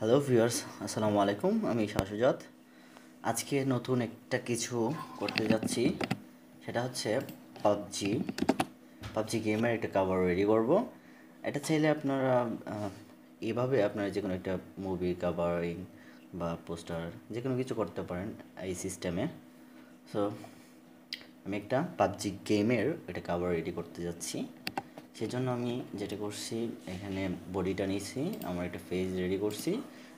Hello viewers আসসালামু আলাইকুম আমি শাহসুজাত আজকে নতুন একটা কিছু করতে যাচ্ছি। সেটা হচ্ছে পাবজি। পাবজি গেমের একটা কাভার রেডি করব। এটা চাইলে আপনারা এভাবে আপনারা যে কোনো একটা মুভি কাভারিং বা পোস্টার যে কোনো কিছু করতে পারেন এই সিস্টেমে সো আমি একটা পাবজি গেমের একটা কাভার রেডি করতে যাচ্ছি। সেজন্য আমি যেটা করছি, এখানে বডিটা নিয়েছি আমার একটা ফেস রেডি করছি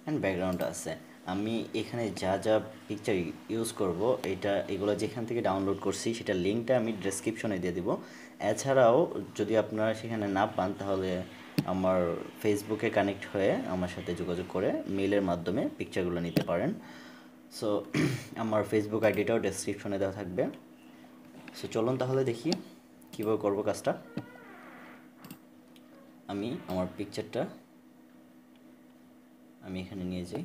অ্যান্ড ব্যাকগ্রাউন্ড আছে। আমি এখানে যা যা পিকচার ইউজ করব, এটা এগুলো যেখান থেকে ডাউনলোড করছি, সেটা লিঙ্কটা আমি ডেসক্রিপশনে দিয়ে দিব। এছাড়াও যদি আপনারা সেখানে না পান, তাহলে আমার ফেসবুকে কানেক্ট হয়ে আমার সাথে যোগাযোগ করে মেলের মাধ্যমে পিকচারগুলো নিতে পারেন। সো আমার ফেসবুক আইডিটাও ডেসক্রিপশনে দেওয়া থাকবে। সো চলুন তাহলে দেখি কীভাবে করব কাজটা। আমি আমার পিকচারটা আমি এখানে নিয়ে যাই।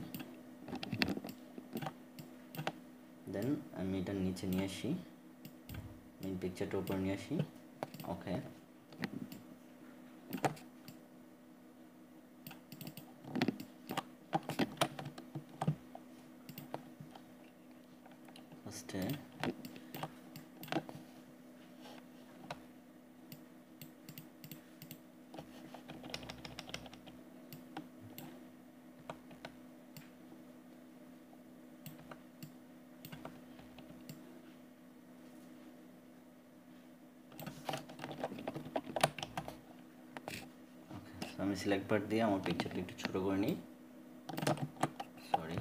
দেন আমি এটা নিচে নিয়ে আসি। মেন পিকচারটা উপর নিয়ে আসি। ওকে ফার্স্টে ওকে আমি সিলেক্ট বার দিয়ে আমার পিকচারটা একটু ছোটো করে নিই সরি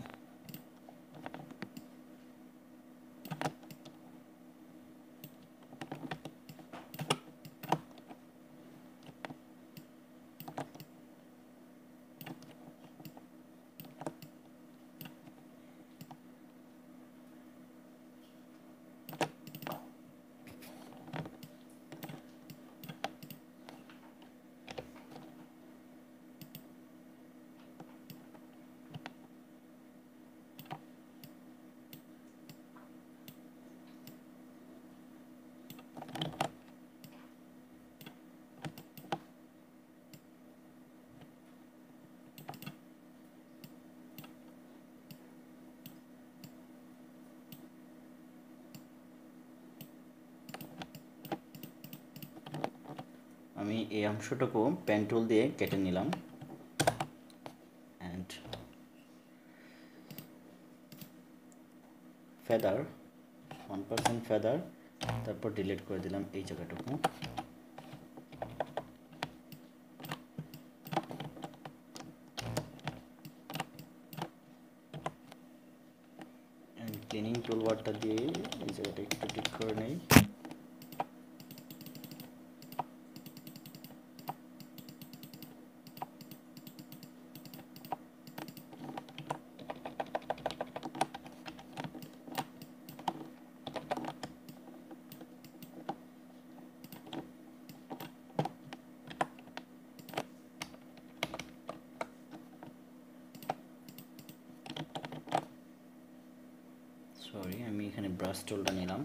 আমি এই অংশটুকু পেন টুল দিয়ে কেটে নিলাম। And feather one percent feather তারপর ডিলিট করে দিলাম এই জায়গাটুকু। ক্লিনিং টুলবারটা দিয়ে এই জায়গাটা একটু ঠিক করে নেই সরি আমি টুলটা নিলাম।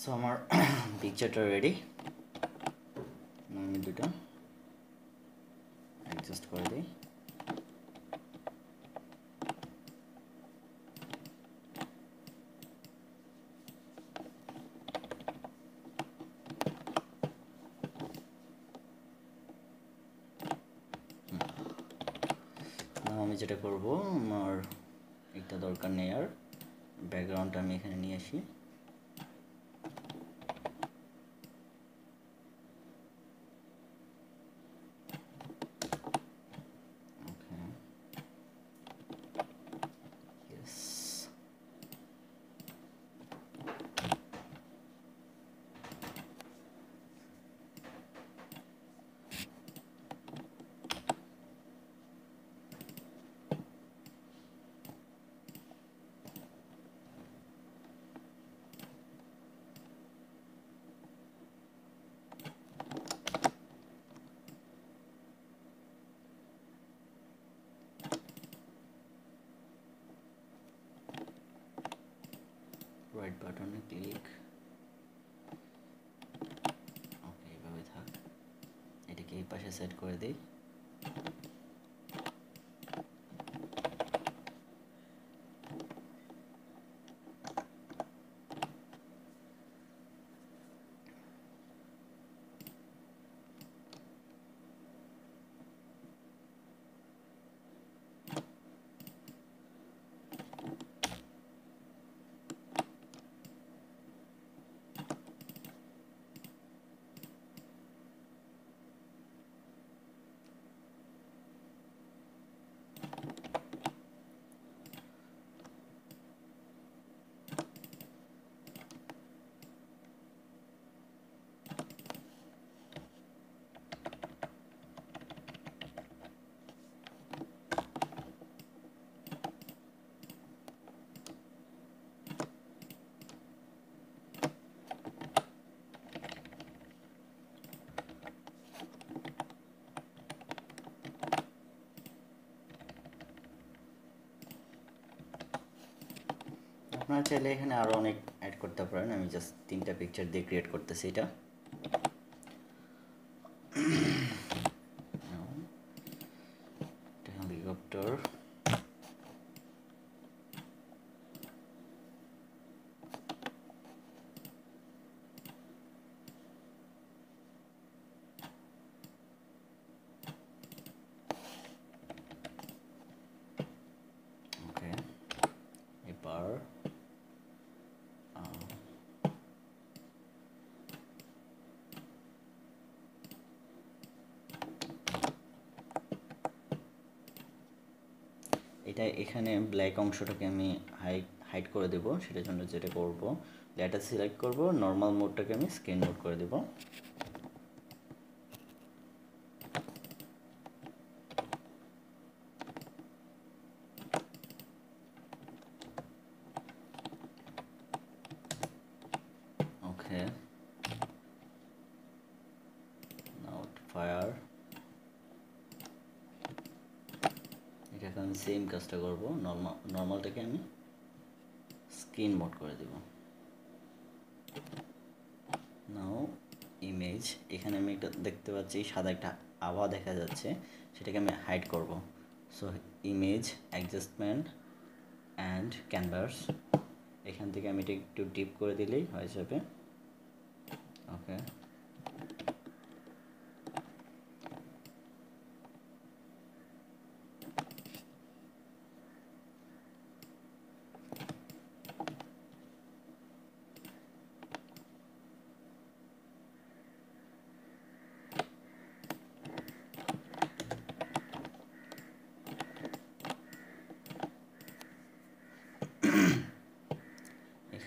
সো আমার পিকচারটা রেডি আমি দুটো অ্যাডজাস্ট করে দিই। আমি যেটা করব, আমার একটা দরকার নেই আর। ব্যাকগ্রাউন্ডটা আমি এখানে নিয়ে আসি। রাইট বাটনে ক্লিক ওকে এইভাবে থাক। এটাকে এই পাশে সেট করে দিই। আপনারা চাইলে এখানে আরও অনেক অ্যাড করতে পারেন। আমি জাস্ট তিনটা পিকচার দিয়ে ক্রিয়েট করতেছি এটা হেলিকপ্টার ওকে এবার আহ, এটা এখানে ব্ল্যাক অংশটাকে আমি হাইট হাইড করে দেব, সেটার জন্য যেটা করব ডেটা সিলেক্ট করব নর্মাল মোডটাকে আমি স্ক্রিন মোড করে দেব ওকে নাও ফায়ার আমি সেম কাজটা করব। নর্মাল নর্মালটাকে আমি স্ক্রিন মোড করে দেব। নাও ইমেজ এখানে আমি একটা দেখতে পাচ্ছি, সাদা একটা আভা দেখা যাচ্ছে, সেটাকে আমি হাইড করব। So image adjustment and canvas এখান থেকে আমি এটা একটু ডিপ করে দিলেই হয়ে যাবে। ওকে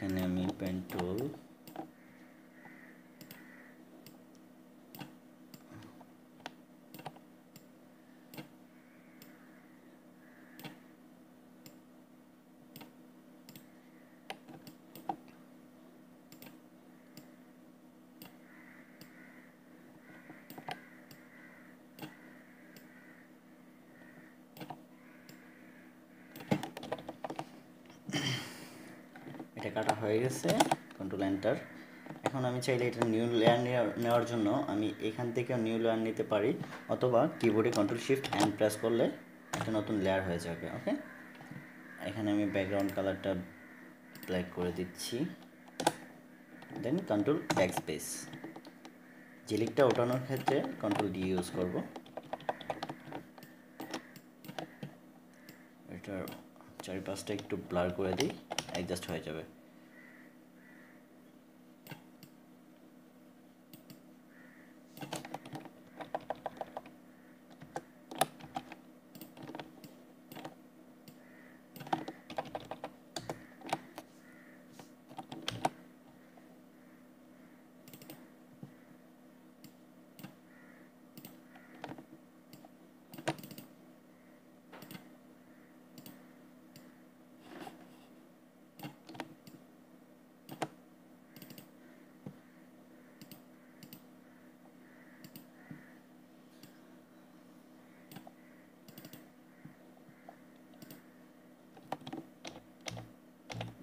এখানে আমি পেন টুল এটা কাটা হয়ে গেছে কন্ট্রোল এন্টার এখন আমি চাইলে এটা নিউ লেয়ার নেওয়ার জন্য আমি এখান থেকে নিউ লেয়ার নিতে পারি, অথবা কিবোর্ডে কন্ট্রোল শিফট অ্যান্ড প্রেস করলে একটা নতুন লেয়ার হয়ে যাবে ওকে এখানে আমি ব্যাকগ্রাউন্ড কালারটা ব্ল্যাক করে দিচ্ছি। দেন কন্ট্রোল ব্যাক স্পেস জিলিকটা ওঠানোর ক্ষেত্রে কন্ট্রোল ডি ইউজ করব। এটার চারিপাশটা একটু ব্লার করে দিই। অ্যাডজাস্ট হয়ে যাবে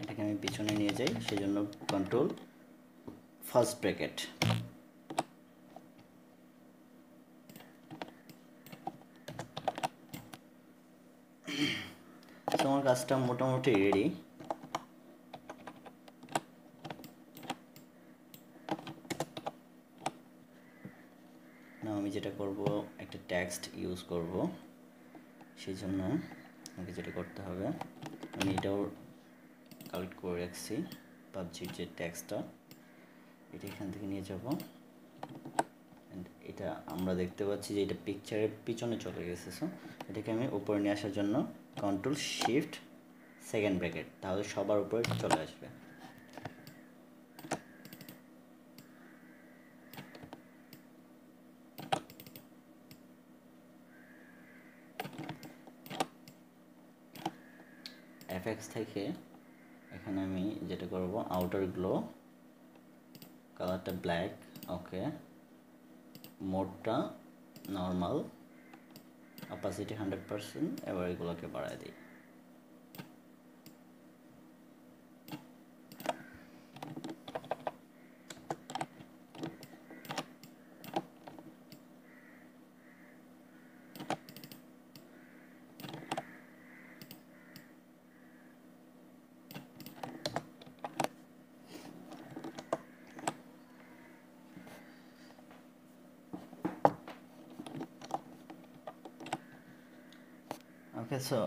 এটাকে আমি পিছনে নিয়ে যাই সেই জন্য কন্ট্রোল ফার্স্ট ব্র্যাকেট আমার কাজটা মোটামুটি রেডি না আমি যেটা করব, একটা টেক্সট ইউজ করব। সেই জন্য আমাকে যেটা করতে হবে, আমি এটাও কালেক্ট করে রাখছি পাবজির যে ট্যাক্সটা, এটা এখান থেকে নিয়ে যাব। এটা আমরা দেখতে পাচ্ছি যে এটা পিকচারের পিছনে চলে গেছে। সো এটাকে আমি উপরে নিয়ে আসার জন্য কন্ট্রোল শিফট সেকেন্ড ব্র্যাকেট তাহলে সবার উপরে চলে আসবে। এফএক্স থেকে এখানে আমি যেটা করব আউটার গ্লো কালারটা ব্ল্যাক ওকে মোডটা নর্মাল অপাসিটি হান্ড্রেড পারসেন্ট এবার এগুলোকে বাড়ায় দিই। ওকে সো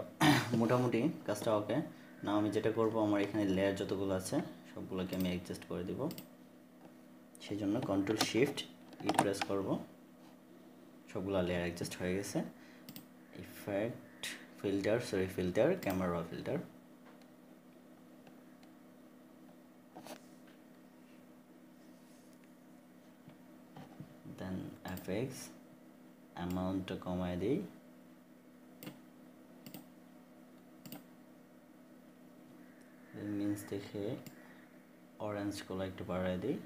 মোটামুটি কাজটা ওকে। না আমি যেটা করব, আমার এখানে লেয়ার যতগুলো আছে, সবগুলোকে আমি অ্যাডজাস্ট করে দিব। সেই জন্য কন্ট্রোল শিফট ই প্রেস করব। সবগুলো লেয়ার অ্যাডজাস্ট হয়ে গেছে। Effect filter sorry filter camera filter then FX অ্যামাউন্টটা কমায় দিই। মিন্স দেখে অরেঞ্জ কালার একটু বাড়ায় দিই।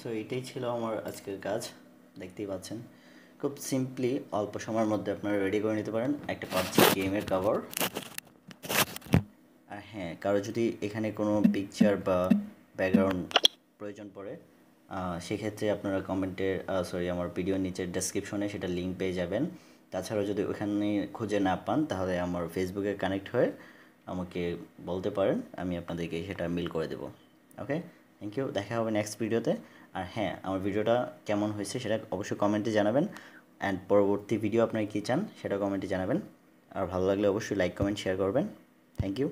সো এটাই ছিল আমার আজকের কাজ, দেখতেই পাচ্ছেন। খুব সিম্পলি অল্প সময়ের মধ্যে আপনারা রেডি করে নিতে পারেন একটা পাবজি গেমের কভার আর হ্যাঁ কারও যদি এখানে কোনো পিকচার বা ব্যাকগ্রাউন্ড প্রয়োজন পড়ে সেক্ষেত্রে আপনারা কমেন্টের সরি আমার ভিডিওর নিচের ডেসক্রিপশনে সেটা লিঙ্ক পেয়ে যাবেন। তাছাড়াও যদি ওখানে খুঁজে না পান, তাহলে আমার ফেসবুকে কানেক্ট হয়ে আমাকে বলতে পারেন, আমি আপনাদেরকে সেটা মিল করে দেবো। ওকে থ্যাংক ইউ দেখা হবে নেক্সট ভিডিওতে আর হ্যাঁ আমার ভিডিওটা কেমন হয়েছে সেটা অবশ্যই কমেন্টে জানাবেন। অ্যান্ড পরবর্তী ভিডিও আপনারা কী চান সেটা কমেন্টে জানাবেন। আর ভালো লাগলে অবশ্যই লাইক কমেন্ট শেয়ার করবেন। Thank you